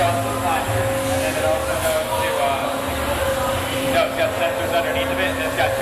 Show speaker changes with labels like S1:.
S1: across the and then it also goes to, uh, you it's got sensors underneath of it, and it's got